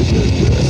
Yeah, yeah, yeah.